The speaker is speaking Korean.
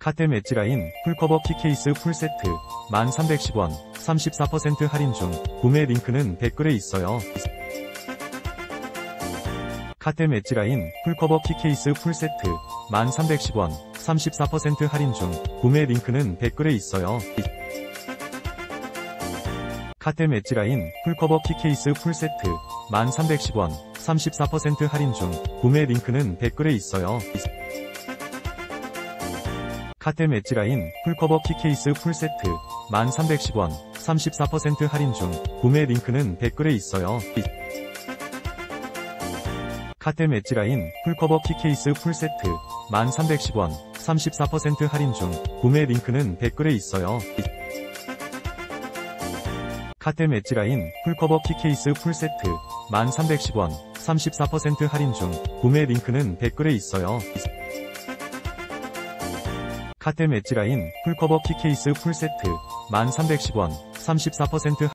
카템 엣지라인 풀커버 키케이스 풀세트 1310원 34% 할인 중 구매 링크는 댓글에 있어요. 카템 엣지라인 풀커버 키케이스 풀세트 1310원 34% 할인 중 구매 링크는 댓글에 있어요. 카템 엣지라인 풀커버 키케이스 풀세트 1310원 34% 할인 중 구매 링크는 댓글에 있어요. 카템 엣지라인 풀커버 키케이스 풀세트 1310원 34% 할인 중 구매 링크는 댓글에 있어요. 카템 엣지라인 풀커버 키케이스 풀세트 1310원 34% 할인 중 구매 링크는 댓글에 있어요. 카템 엣지라인 풀커버 키케이스 풀세트 1310원 34% 할인 중 구매 링크는 댓글에 있어요. 카텔 맷지라인 풀커버 키케이스 풀세트 1310원 34%